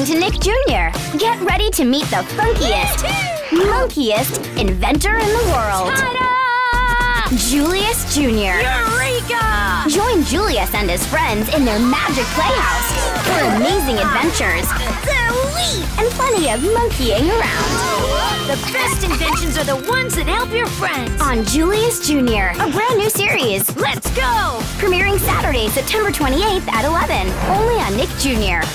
Coming to Nick Jr. Get ready to meet the funkiest, monkiest inventor in the world. Julius Jr. Eureka! Join Julius and his friends in their magic playhouse for amazing adventures and plenty of monkeying around. The best inventions are the ones that help your friends. On Julius Jr., a brand new series. Let's go! Premiering Saturday, September 28th at 11, only on Nick Jr.